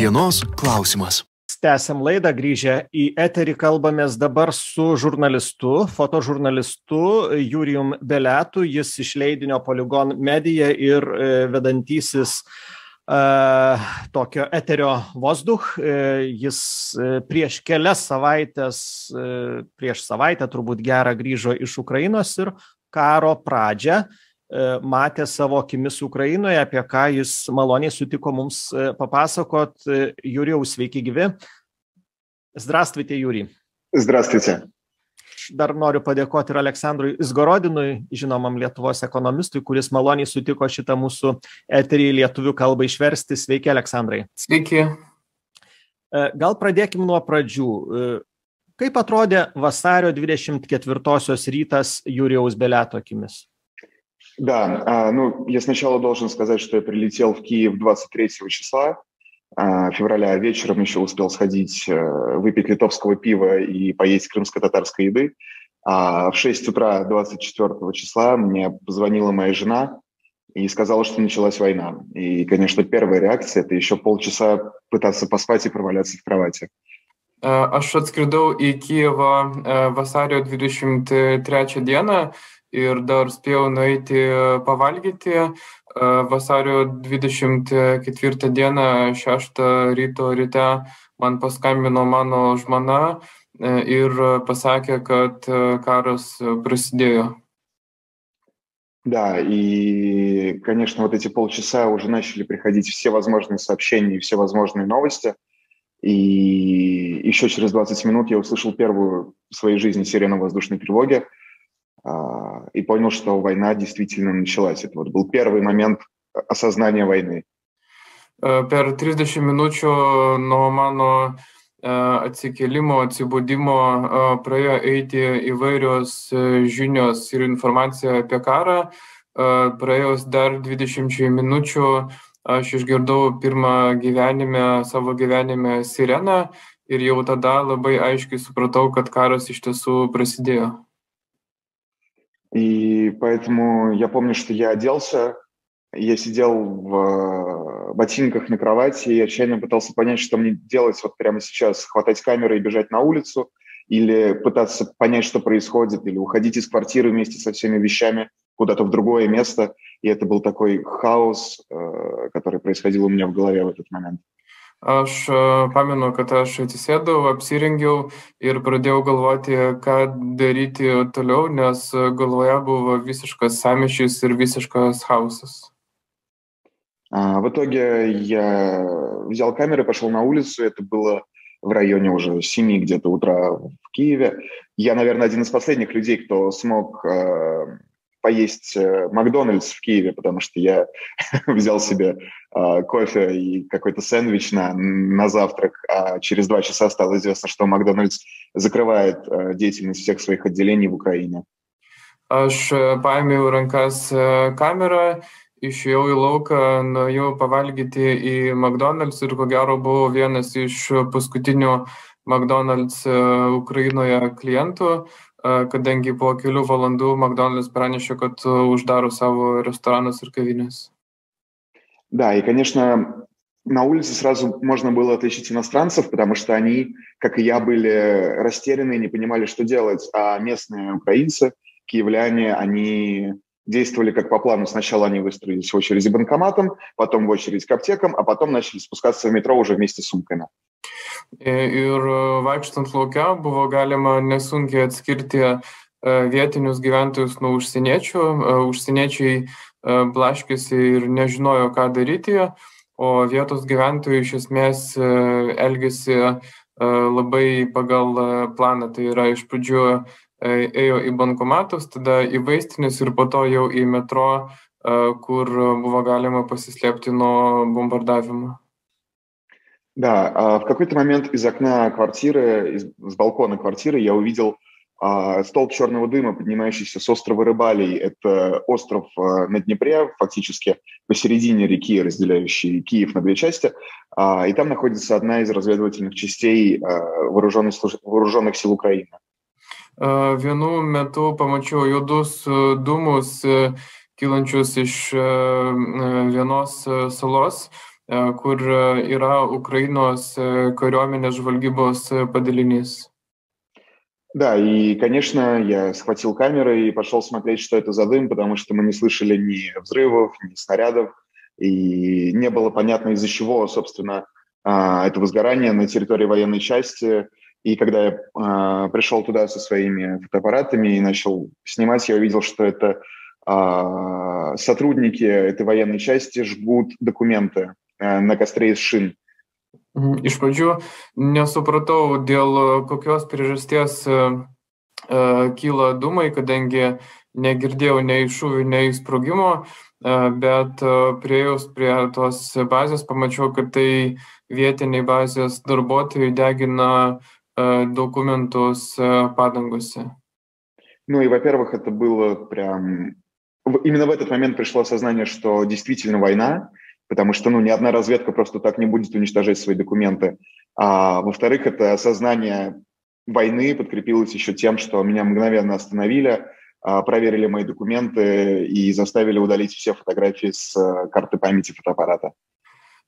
Dienos klausimas. Tęsiam laidą, grįžę į eterį kalbamės dabar su žurnalistu, fotožurnalistu Jurijum Beletu, jis iš leidinio Polygon Media ir e, vedantysis uh, tokio eterio Vosduch. Uh, jis uh, prieš kelias savaitės, uh, prieš savaitę turbūt gerą grįžo iš Ukrainos ir karo pradžią matė savo akimis Ukrainoje, apie ką jis maloniai sutiko mums papasakot. Jurijau, sveiki gyvi. Здравствуйте, Юрий. Здравствуйте. Dar noriu padėkoti ir Aleksandrui Izgorodinui, žinomam Lietuvos ekonomistui, kuris maloniai sutiko šitą mūsų eterį į lietuvių kalbą išversti. Sveiki, Aleksandrai. Sveiki. Gal pradėkim nuo pradžių. Kaip atrodė vasario 24-osios rytas Юриjaus Белято акимис? Да, ну, я сначала должен сказать, что я прилетел в Киев 23 числа, февраля вечером еще успел сходить, выпить литовского пива и поесть крымско-татарской еды. А в 6 утра 24 числа мне позвонила моя жена и сказала, что началась война. И, конечно, первая реакция – это еще полчаса пытаться поспать и проваляться в кровати. Aš atskridau į Kijevą vasario 23 dieną ir dar spėjau nueiti pavalgyti. Vasario 24 dieną 6 ryto ryte man paskambino mano žmona ir pasakė, kad karas prasidėjo. Да, и, конечно, вот эти полчаса уже начали приходить все возможные сообщения и все возможные новости. И еще через 20 минут я услышал первую в своей жизни сирену воздушной тревоги – и понял, что война действительно началась. Это вот был первый момент осознания войны. Per 30 minučių nuo mano atsikėlimo, atsibūdimo praėjo eiti įvairios žinios ir informacija apie karą. Praėjus dar 20 minučių aš išgirdau pirmą gyvenime, savo gyvenime sireną ir jau tada labai aiškiai supratau, kad karas iš tiesų prasidėjo. И поэтому я помню, что я оделся, я сидел в ботинках на кровати и отчаянно пытался понять, что мне делать вот прямо сейчас. Хватать камеры и бежать на улицу, или пытаться понять, что происходит, или уходить из квартиры вместе со всеми вещами куда-то в другое место. И это был такой хаос, который происходил у меня в голове в этот момент. Aš pamenu, kad aš atsisėdau, apsirengiau ir pradėjau galvoti, ką daryti toliau, nes galvoje buvo visiškas samišys ir visiškas хаосas. В итоге я взял камеры, пошел на улицу. Это было в районе уже 7 где-то утра в Киеве. Я, наверное, один из последних людей, кто смог поесть Макдональдс в Киеве, потому что я взял себе э, кофе и какой-то сэндвич на, на завтрак, а через два часа стало известно, что Макдональдс закрывает э, деятельность всех своих отделений в Украине. Aš paėmiau rankas kamerą, išėjau į lauką, nuėjau pavalgyti į McDonald's ir ko gero buvau vienas iš paskutinių McDonald's Ukrainoje klientų. Kadangi po kelių valandų McDonald's pranešė, kad uždaro savo ресторанus ir kavinės. Да, и, конечно, на улице сразу можно было отличить иностранцев, потому что они, как и я, были растеряны, не понимали, что делать. А местные украинцы, киевляне, они действовали как по плану. Сначала они выстроились в очереди банкоматом, потом в очередь к аптекам, а потом начали спускаться в метро уже вместе с сумками. Ir vaikštant laukia buvo galima nesunkiai atskirti vietinius gyventojus nuo užsieniečių. Užsieniečiai blaškėsi ir nežinojo, ką daryti, o vietos gyventojai iš esmės elgėsi labai pagal planą. Tai yra iš pradžių ėjo į bankomatus, tada į vaistinės ir po to jau į metro, kur buvo galima pasislėpti nuo bombardavimo. Да, в какой-то момент из окна квартиры, из, с балкона квартиры я увидел а, столб черного дыма, поднимающийся с острова Рыбалий. Это остров а, на Днепре, фактически посередине реки, разделяющей Киев на две части. А, и там находится одна из разведывательных частей вооруженных, вооруженных сил Украины. Vienu metu pamačiau juodus dūmus kylančius iš vienos salos kur yra Ukrainos kariuomenės žvalgybos padalinys. Да, и, конечно, я схватил камеры и пошел смотреть, что это за дым, потому что мы не слышали ни взрывов, ни снарядов, и не было понятно, из-за чего, собственно, это возгорание на территории военной части. И когда я э, пришел туда со своими фотоаппаратами и начал снимать, я увидел, что это э, сотрудники этой военной части жгут документы на костре из шин. Iš pradžių nesupratau, dėl kokios priežasties kyla dūmai, kadangi negirdėjau nei šūvių, nei sprogimo, bet prieėjus prie tos bazės pamačiau, kad tai vietiniai bazės darbuotojai degina документус падангусе? Ну и, во-первых, это было прям... Именно в этот момент пришло осознание, что действительно война, потому что ну, ни одна разведка просто так не будет уничтожать свои документы. А во-вторых, это осознание войны подкрепилось еще тем, что меня мгновенно остановили, проверили мои документы и заставили удалить все фотографии с карты памяти фотоаппарата.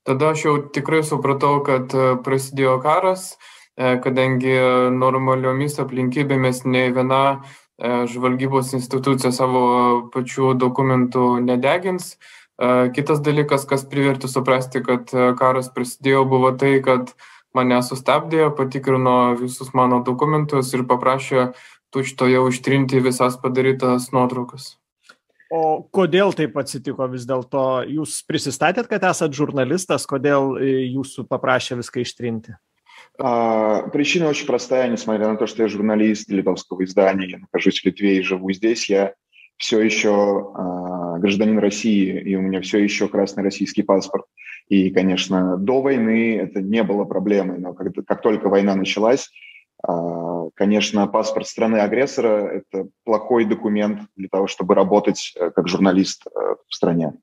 Tada aš jau tikrai supratau, kad prasidėjo karas, kadangi normaliomis aplinkybėmis nei viena žvalgybos institucija savo pačių dokumentų nedegins. Kitas dalykas, kas privertė suprasti, kad karas prasidėjo, buvo tai, kad mane sustabdė, patikrino visus mano dokumentus ir paprašė tučto jau ištrinti visas padarytas nuotraukas. O kodėl taip atsitiko vis dėlto? Jūs prisistatėt, kad esat žurnalistas, kodėl jūsų paprašė viską ištrinti? А, причина очень простая, несмотря на то, что я журналист литовского издания, я нахожусь в Литве и живу здесь, я все еще а, гражданин России, и у меня все еще красный российский паспорт. И, конечно, до войны это не было проблемой, но как, как только война началась, а, конечно, паспорт страны-агрессора – это плохой документ для того, чтобы работать э, как журналист э, в стране.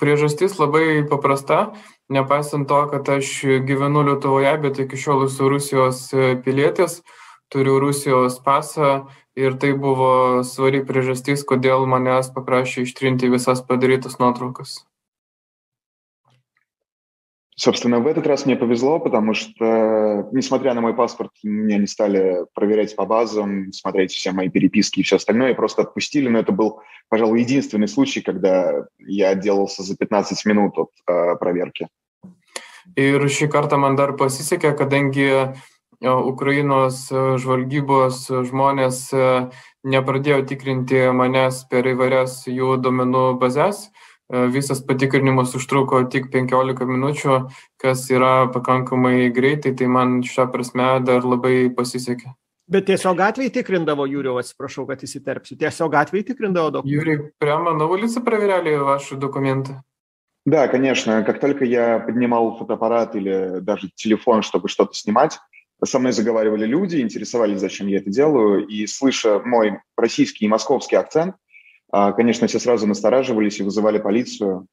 Priežastis labai paprasta. Nepaisant to, kad aš gyvenu Lietuvoje, bet iki šiol esu Rusijos pilietis, turiu Rusijos pasą ir tai buvo svari priežastis, kodėl manęs paprašė ištrinti visas padarytas nuotraukas. Собственно, в этот раз мне повезло, потому что, несмотря на мой паспорт, меня не стали проверять по базам, смотреть все мои переписки и все остальное, просто отпустили. Но это был, пожалуй, единственный случай, когда я отделался за 15 минут от э, проверки. Ir šį kartą man dar pasisekė, kadangi Ukrainos žvalgybos žmonės nepradėjo tikrinti manęs per įvairias jų domenų bazės, visas patikrinimas užtruko tik 15 minučių, kas yra pakankamai greitai, tai man šią prasme dar labai pasisekė. Bet tiesiog gatvėje tikrindavo, Юрий, atsiprašau, kad įsiterpsiu, tiesiog gatvėje tikrindavo документы? Юрий, прямо на улице проверяли ваши документы? Да, конечно. Как только я поднимал фотоаппарат или даже телефон, чтобы что-то снимать, со мной заговаривали люди, интересовались, зачем я это делаю, и слыша мой российский и московский акцент, конечно, все сразу настораживались и вызывали полицию.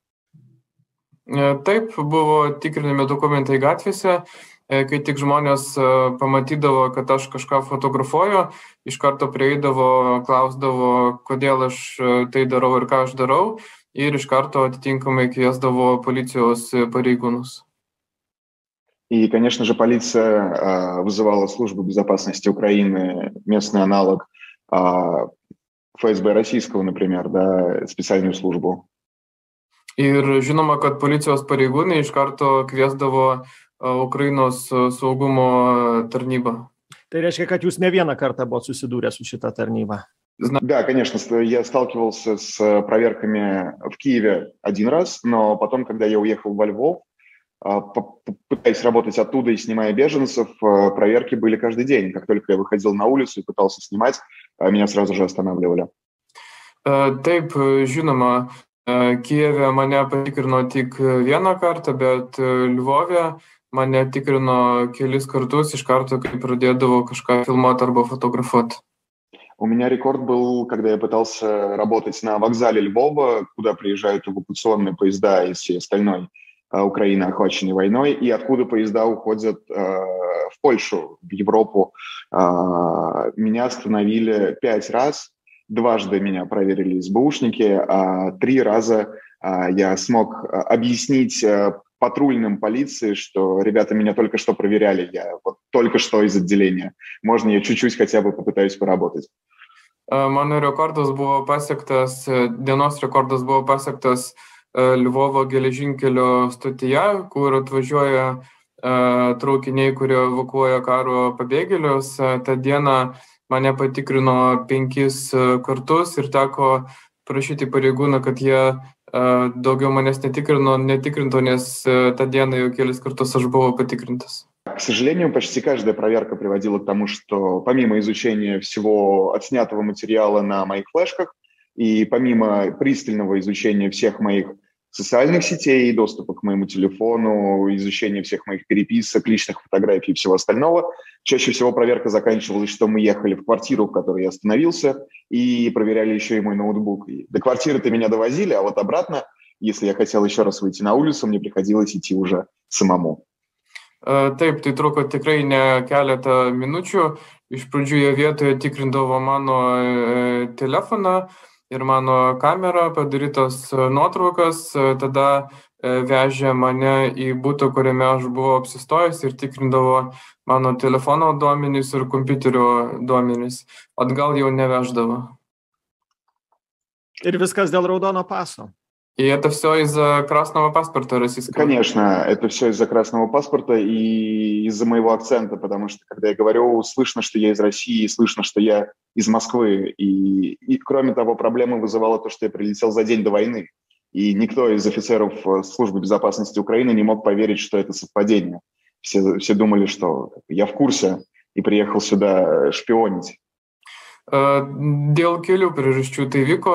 Taip, buvo tikrinami dokumentai gatvėse, kai tik žmonės pamatydavo, kad aš kažką fotografuoju, iš karto prieidavo, klausdavo, kodėl aš tai darau ir ką aš darau, ir iš karto atitinkamai kviesdavo policijos pareigūnus. И, конечно же, полиция вызывала службу безопасности Украины, местный аналог ФСБ российского, например, да, специальную службу. Ir žinoma, kad policijos pareigūnai iš karto kviesdavo Ukrainos saugumo tarnybą. Tai reiškia, kad jūs ne vieną kartą buvot susidūrę su šita tarnyba? Да, конечно, я сталкивался с проверками в Киеве один раз, но потом, когда я уехал во Львов, пытаясь работать оттуда и снимая беженцев, проверки были каждый день. Как только я выходил на улицу и пытался снимать, меня сразу же останавливали. Taip, žinoma, Kijeve mane patikrino tik vieną kartą, bet Lvove mane tikrino kelis kartus iš karto, kai pradėdavo kažką filmuoti arba fotografuoti. У меня рекорд был, когда я пытался работать на вокзале Львова, куда приезжают эвакуационные поезда из всей остальной Украины, охваченной войной, и откуда поезда уходят э, в Польшу, в Европу. Э, меня остановили пять раз, дважды меня проверили СБУшники, а три раза э, я смог объяснить патрульным полиции, что ребята меня только что проверяли, я вот только что из отделения. Можно я чуть-чуть хотя бы попытаюсь поработать? Mano rekordas buvo pasiektas, dienos rekordas buvo pasiektas Lvovo geležinkelio stotyje, kur atvažiuoja traukiniai, kurie evakuoja karo pabėgėlius. Ta diena mane patikrino penkis kartus ir teko prašyti pareigūną, kad jie daugiau manęs netikrino, netikrinto, nes tą dieną jau kelis kartus aš buvau patikrintas. К сожалению, почти каждая проверка приводила к тому, что помимо изучения всего отснятого материала на моих флешках и помимо пристального изучения всех моих социальных сетей, доступа к моему телефону, изучения всех моих переписок, личных фотографий и всего остального. Чаще всего проверка заканчивалась, что мы ехали в квартиру, в которой я остановился, и проверяли еще и мой ноутбук. И до квартиры-то меня довозили, а вот обратно, если я хотел еще раз выйти на улицу, мне приходилось идти уже самому. Taip, tai truko tikrai ne keletą minučių. Iš pradžių jie vietoje tikrindavo mano telefoną, ir mano kamera padarytos nuotraukos tada vežė mane į butą kuriame aš buvau apsistojęs ir tikrindavo mano telefono duomenys ir kompiuterio duomenys. Atgal jau neveždavo. Ir viskas dėl raudono paso И это все из-за красного паспорта российского? Конечно, это все из-за красного паспорта и из-за моего акцента, потому что, когда я говорю, слышно, что я из России, слышно, что я из Москвы. И, и кроме того, проблемы вызывало то, что я прилетел за день до войны. И никто из офицеров э, службы безопасности Украины не мог поверить, что это совпадение. Все, все думали, что я в курсе и приехал сюда шпионить. Dėl kelių priežasčių tai vyko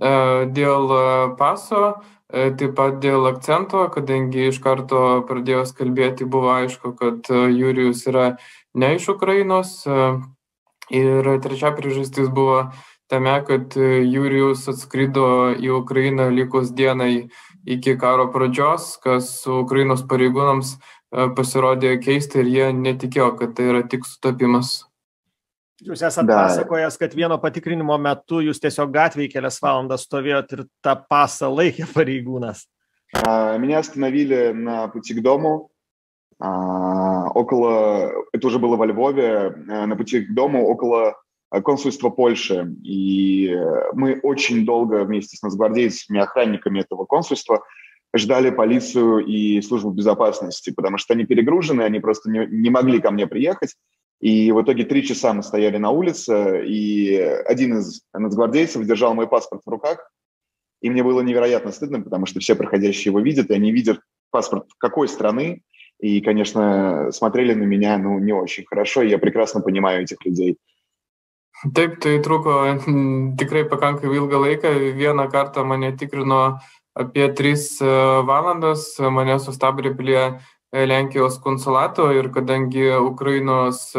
dėl paso, taip pat dėl akcento, kadangi iš karto pradėjus kalbėti buvo aišku, kad Jurijus yra ne iš Ukrainos. Ir trečia priežastis buvo tame, kad Jurijus atskrido į Ukrainą likus dienai iki karo pradžios, kas Ukrainos pareigūnams pasirodė keista ir jie netikėjo, kad tai yra tik sutapimas. Jūs esate да. pasakojęs, kad vieno patikrinimo metu jūs tiesiog gatvėje kelias valandas stovėjot ir tą pasą laikė pareigūnas. Меня остановили на пути к дому. Около, это уже было во Львове, на пути к дому около консульства Польши. И мы очень долго вместе с нацгвардейцами, охранниками этого консульства ждали полицию и службу безопасности, потому что они перегружены, они просто не, не могли ко мне приехать. И в итоге три часа мы стояли на улице, и один из нацгвардейцев держал мой паспорт в руках, и мне было невероятно стыдно, потому что все проходящие его видят, и они видят паспорт какой страны, и, конечно, смотрели на меня, ну, не очень хорошо, и я прекрасно понимаю этих людей. Taip, tai truko tikrai pakankamai ilgą laiką. Vieną kartą mane tikrino apie 3 valandas, mane sustabdė prie Lenkijos konsulato ir kadangi Ukrainos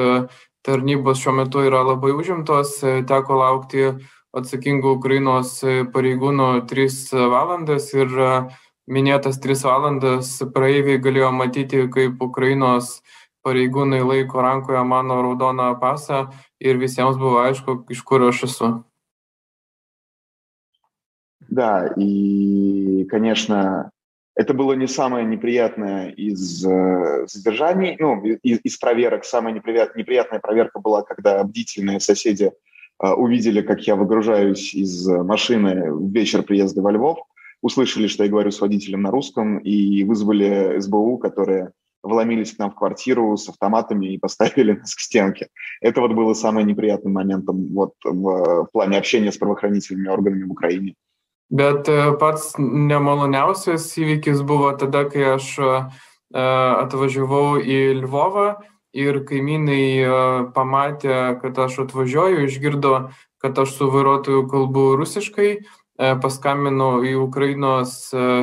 tarnybos šiuo metu yra labai užimtos, teko laukti atsakingų Ukrainos pareigūnų 3 valandas ir minėtas 3 valandas praeiviai galėjo matyti, kaip Ukrainos pareigūnai laiko rankoje mano raudoną pasą ir visiems buvo aišku, iš kur aš esu. Да, и, конечно, Это было не самое неприятное из э, задержаний, ну, из, из проверок. Самая неприят, неприятная проверка была, когда бдительные соседи э, увидели, как я выгружаюсь из машины в вечер приезда во Львов, услышали, что я говорю с водителем на русском, и вызвали СБУ, которые вломились к нам в квартиру с автоматами и поставили нас к стенке. Это вот было самым неприятным моментом вот в, в плане общения с правоохранительными органами в Украине. Bet pats nemaloniausias įvykis buvo tada, kai aš atvažiavau į Lvovą ir kaimynai pamatė, kad aš atvažiuoju, išgirdo, kad aš su vairuotoju kalbu rusiškai, paskambino į Ukrainos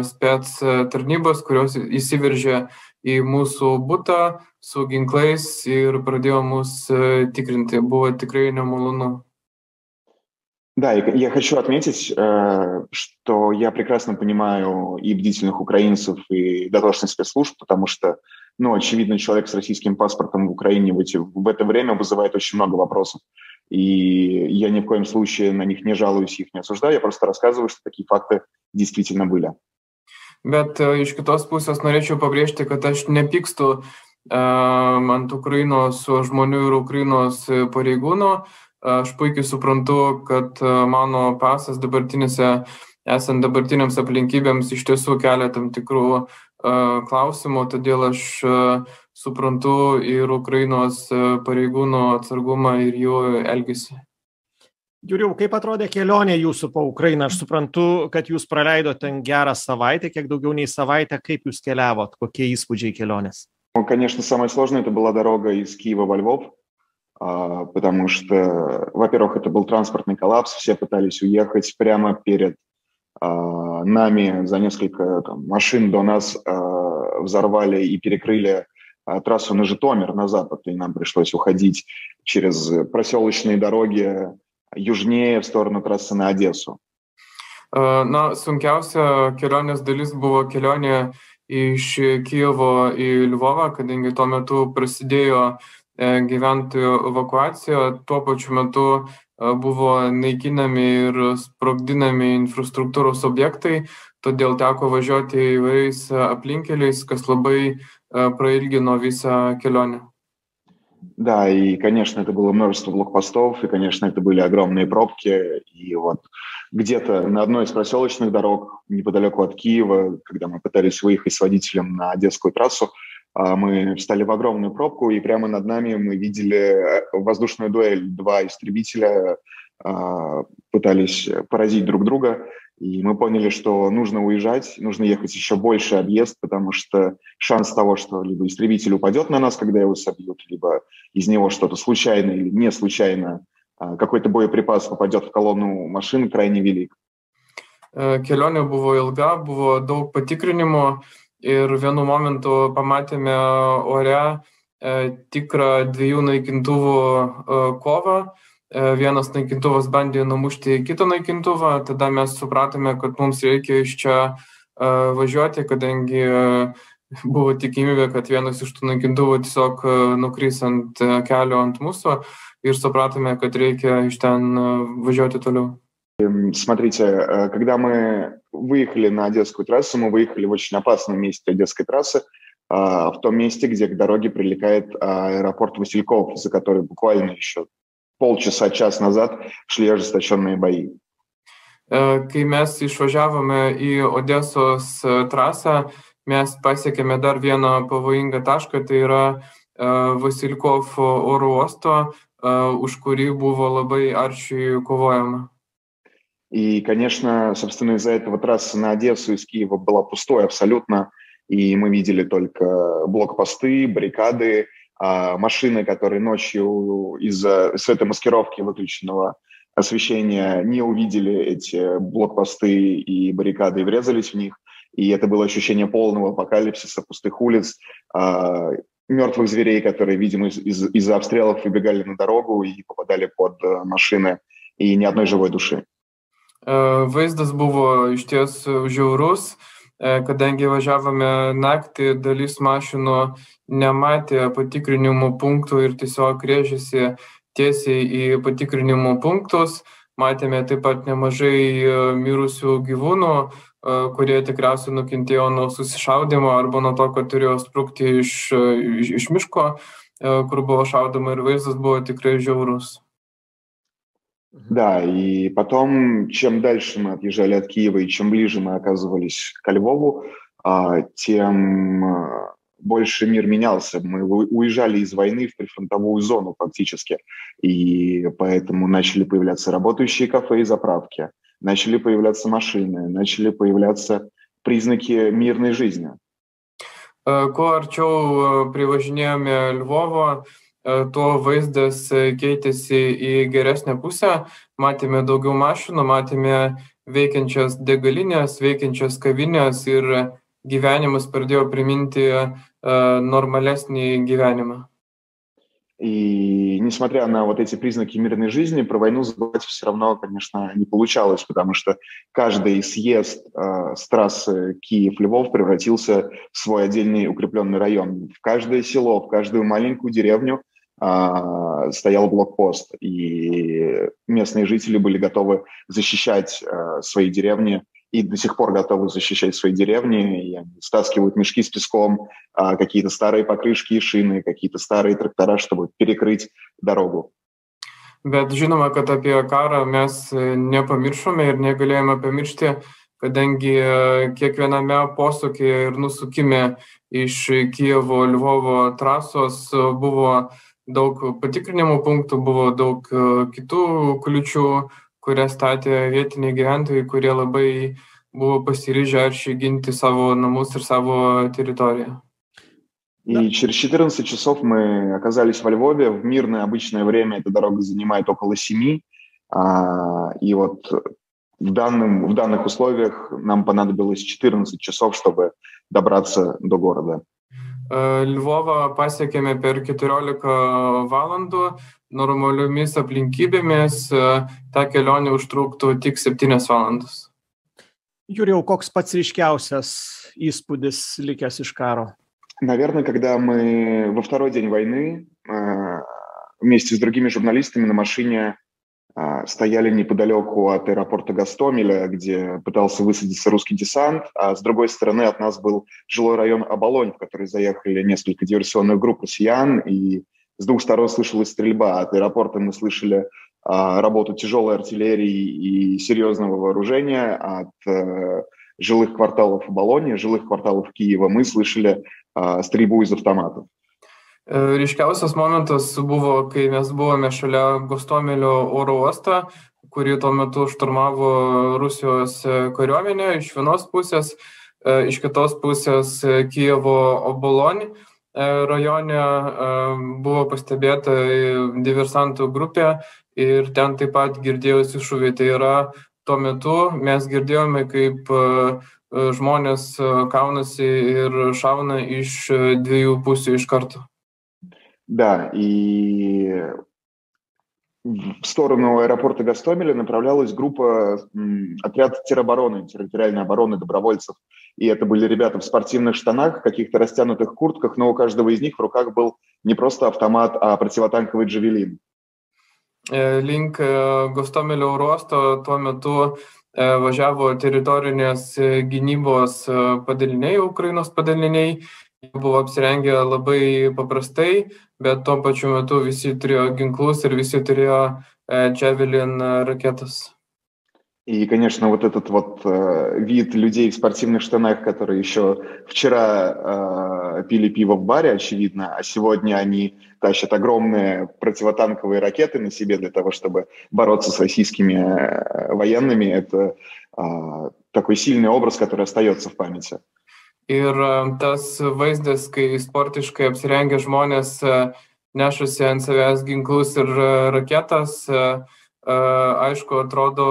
spets tarnybos, kurios įsiveržė į mūsų butą su ginklais ir pradėjo mus tikrinti. Buvo tikrai nemalonu. Да, я хочу отметить, э, что я прекрасно понимаю и бдительных украинцев, и дотошных спецслужб, потому что, ну, очевидно, человек с российским паспортом в Украине в, эти, в это время вызывает очень много вопросов. И я ни в коем случае на них не жалуюсь, их не осуждаю, я просто рассказываю, что такие факты действительно были. Bet iš kitos pusės norėčiau pabrėžti, kad aš nepykstu um, ant Ukrainos žmonių ir Ukrainos pareigūnų. Aš puikiai suprantu, kad mano pasas dabartinėse, esant dabartiniams aplinkybėms, iš tiesų kelia tam tikrų uh, klausimų, todėl aš uh, suprantu ir Ukrainos pareigūnų atsargumą ir jų elgesį. Jūriau, kaip atrodė kelionė jūsų po Ukrainą? Aš suprantu, kad jūs praleidote ten gerą savaitę, kiek daugiau nei savaitę. Kaip jūs keliavot? Kokie įspūdžiai kelionės? Ну, конечно, самое сложное это была дорога из Киева во Львов, Потому что, во-первых, это был транспортный коллапс, все пытались уехать прямо перед нами. За несколько там, машин до нас взорвали и перекрыли трассу на Житомир, на запад, и нам пришлось уходить через проселочные дороги южнее в сторону трассы на Одессу. Na, sunkiausia kelionės dalis buvo kelionė iš Kijevo į Lvovą, kadangi tuo metu prasidėjo gyventojų evakuacija, tuo pačiu metu buvo naikinami ir sprogdinami infrastruktūros objektai, todėl teko važiuoti įvairiais aplinkeliais, kas labai prailgino visą kelionę. Да, и, конечно, это было множество блокпостов, и, конечно, это были огромные пробки. И вот где-то на одной из проселочных дорог неподалеку от Киева, когда мы пытались выехать с водителем на Одесскую трассу, а, мы встали в огромную пробку, и прямо над нами мы видели э, воздушную дуэль. Два истребителя а, пытались поразить друг друга. И мы поняли, что нужно уезжать, нужно ехать еще больше объезд, потому что шанс того, что либо истребитель упадет на нас, когда его собьют, либо из него что-то случайно или не случайно, какой-то боеприпас попадет в колонну машин, крайне велик. Kelionė buvo ilga, buvo daug patikrinimų ir vienu momentu pamatėme ore tikrą dviejų naikintuvų kovą vienas naikintuvas bandė numušti kitą naikintuvą, tada mes supratome, kad mums reikia iš čia važiuoti, kadangi buvo tikimybė, kad vienas iš tų naikintuvų tiesiog nukris ant kelio ant mūsų ir supratome, kad reikia iš ten važiuoti toliau. Смотрите, когда мы выехали на Одесскую трассу, мы выехали в очень опасном месте Одесской трассы, в том месте, где к дороге прилегает аэропорт Васильков, за который буквально еще полчаса, час назад šli ожесточенные бои. Kai mes išvažiavome į Odesos trasą, mes pasiekėme dar vieną pavojingą tašką, tai yra Vasilkov oro uosto, už kurį buvo labai aršiai kovojama. И, конечно, собственно, из-за этого трасса на Одессу из Киева была пустой абсолютно, и мы видели только блокпосты, баррикады, а, машины, которые ночью из-за светомаскировки выключенного освещения не увидели эти блокпосты и баррикады и врезались в них. И это было ощущение полного апокалипсиса, пустых улиц, э, мертвых зверей, которые, видимо, из- из- из-за обстрелов выбегали на дорогу и попадали под э, машины, и ни одной живой души. Vaizdas buvo iš ties žiaurus, kadangi važiavome naktį, dalis mašinų nematė patikrinimų punktų ir tiesiog rėžėsi tiesiai į patikrinimų punktus. Matėme taip pat nemažai mirusių gyvūnų, kurie tikriausiai nukentėjo nuo susišaudimo arba nuo to, kad turėjo sprukti iš, iš, iš miško, kur buvo šaudoma ir vaizdas buvo tikrai žiaurus. Да, и потом, чем дальше мы отъезжали от Киева и чем ближе мы оказывались к Львову, тем больше мир менялся. Мы уезжали из войны в прифронтовую зону фактически. И поэтому начали появляться работающие кафе и заправки, начали появляться машины, начали появляться признаки мирной жизни. Kuo arčiau privažinėjome Lvovo, tuo vaizdas keitėsi į geresnę pusę. Matėme daugiau mašinų, matėme veikiančias degalinės, veikiančias kavinės ir gyvenimas pradėjo priminti нормалесний gyvenimą. И несмотря на вот эти признаки мирной жизни, про войну забывать все равно, конечно, не получалось, потому что каждый съезд э, с трассы Киев-Львов превратился в свой отдельный укрепленный район. В каждое село, в каждую маленькую деревню стоял блокпост, и местные жители были готовы защищать э, свои деревни и до сих пор готовы защищать свои деревни, и они стаскивают мешки с песком, а, какие-то старые покрышки и шины, какие-то старые трактора, чтобы перекрыть дорогу. Bet žinoma, kad apie karą mes nepamiršome ir negalėjome pamiršti, kadangi kiekviename posūkyje ir nusukime iš Kijevo, Lvovo trasos buvo daug patikrinimo punktų, buvo daug kitų kliučių, kurias statė vietiniai gyventojai, kurie labai buvo pasiryžę aršiai ginti savo namus ir savo teritoriją. И через 14 часов мы оказались во Львове. В мирное обычное время эта дорога занимает около 7. А, и вот в, данном, в данных условиях нам понадобилось 14 часов, чтобы добраться до города. Lvovą pasiekėme per 14 valandų, normaliomis aplinkybėmis ta kelionė užtruktų tik 7 valandas. Jurijau, koks pats ryškiausias įspūdis likęs iš karo? Наверное, когда мы во второй день войны вместе с другими журналистами на машине стояли неподалеку от аэропорта Гастомеля, где пытался высадиться русский десант, а с другой стороны от нас был жилой район Оболонь, в который заехали несколько диверсионных групп россиян, и с двух сторон слышалась стрельба. От аэропорта мы слышали а, работу тяжелой артиллерии и серьезного вооружения, от а, жилых кварталов Оболони, жилых кварталов Киева мы слышали а, стрельбу из автоматов. Ryškiausias momentas buvo, kai mes buvome šalia Gostomelio oro uostą, kurį tuo metu šturmavo Rusijos kariuomenė iš vienos pusės, iš kitos pusės Kijevo obolonį rajone buvo pastebėta diversantų grupė ir ten taip pat girdėjosi šūviai. Tai yra tuo metu mes girdėjome, kaip žmonės kaunasi ir šauna iš dviejų pusių iš karto. Да, и в сторону аэропорта Гастомеля направлялась группа, отряд теробороны, территориальной обороны добровольцев. И это были ребята в спортивных штанах, каких-то растянутых куртках, но у каждого из них в руках был не просто автомат, а противотанковый джавелин. Link Gostomelio oro uosto tuo metu važiavo teritorinės gynybos padaliniai, Ukrainos padaliniai. Jie buvo apsirengę labai paprastai, bet tuo pačiu metu visi turėjo ginklus ir visi turėjo Javelin ракетас. И, конечно, вот этот вот э, вид людей в спортивных штанах, которые еще вчера э, пили пиво в баре, очевидно, а сегодня они тащат огромные противотанковые ракеты на себе для того, чтобы бороться с российскими э, военными, это э, такой сильный образ, который остается в памяти. Ir tas vaizdas kai sportiškai apsirengę žmonės nešasi ant savęs ginklus ir raketas aišku atrodo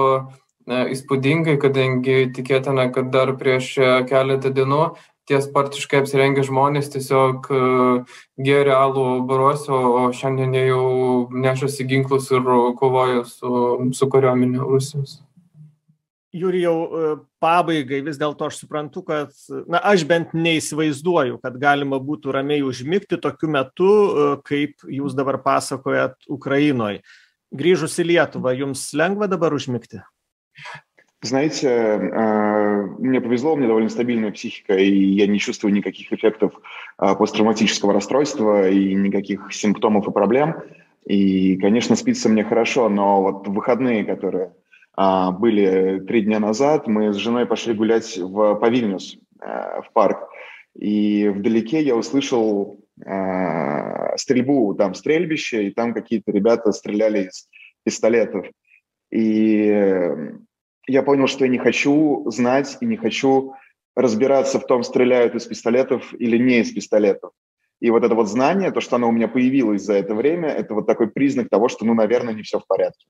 įspūdingai kadangi tikėtina kad dar prieš keletą dienų tie sportiškai apsirengę žmonės tiesiog gėrė alų baruose o šiandien jau nešasi ginklus ir kovoja su su kariuomene rusijos jurijau pabaigai vis dėlto aš suprantu kad na aš bent neįsivaizduoju kad galima būtų ramiai užmigti tokiu metu kaip jūs dabar pasakojat ukrainoj grįžus į lietuvą jums lengva dabar užmigti Знаете, мне повезло, у меня довольно стабильная психика, и я не чувствую никаких эффектов посттравматического расстройства и никаких симптомов и проблем. И, конечно, спится мне хорошо, но вот выходные, которые а, были три дня назад. Мы с женой пошли гулять в, по Вильнюс, э, в парк. И вдалеке я услышал э, стрельбу, там стрельбище, и там какие-то ребята стреляли из пистолетов. И я понял, что я не хочу знать и не хочу разбираться в том, стреляют из пистолетов или не из пистолетов. И вот это вот знание, то, что оно у меня появилось за это время, это вот такой признак того, что, ну, наверное, не все в порядке.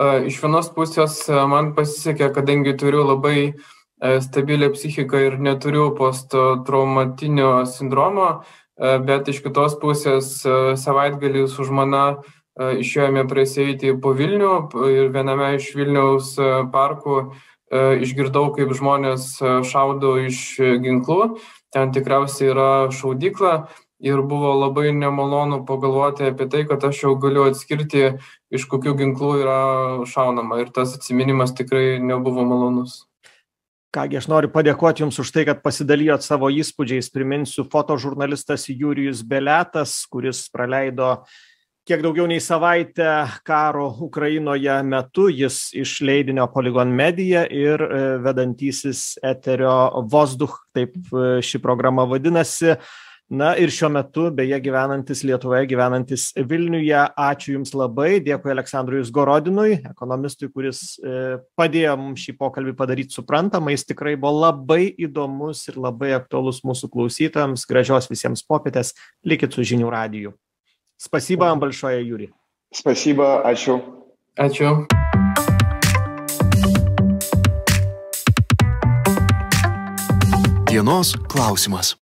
Iš vienos pusės man pasisekė, kadangi turiu labai stabilią psichiką ir neturiu posttraumatinio sindromo, bet iš kitos pusės savaitgalį su žmona išėjome prieseiti po Vilnių ir viename iš Vilniaus parkų išgirdau, kaip žmonės šaudo iš ginklų. Ten tikriausiai yra šaudykla ir buvo labai nemalonu pagalvoti apie tai, kad aš jau galiu atskirti, iš kokių ginklų yra šaunama. Ir tas atsiminimas tikrai nebuvo malonus. ką gi aš noriu padėkot jums už tai kad pasidalijot savo įspūdžiais priminsiu fotožurnalistas jurijus beletas kuris praleido kiek daugiau nei savaitę karo ukrainoje metu jis iš leidinio polygon media ir vedantysis eterio vozduch taip ši programa vadinasi na ir šiuo metu beje gyvenantis lietuvoje gyvenantis vilniuje ačiū jums labai dėkui aleksandrui izgorodinui ekonomistui kuris padėjo mum šį pokalbį padaryt suprantamą jis tikrai buvo labai įdomus ir labai aktualus mūsų klausytojams gražios visiems popietės likit su žinių radiju spasiba вам большое юрий спасибо ačiū ačiū dienos klausimas